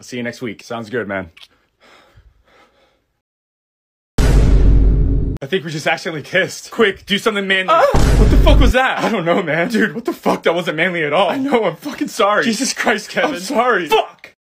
I'll see you next week. Sounds good, man. I think we just accidentally kissed. Quick, do something manly. Ah! what the fuck was that? I don't know, man. Dude, what the fuck? That wasn't manly at all. I know, I'm fucking sorry. Jesus Christ, Kevin. I'm sorry. Fuck!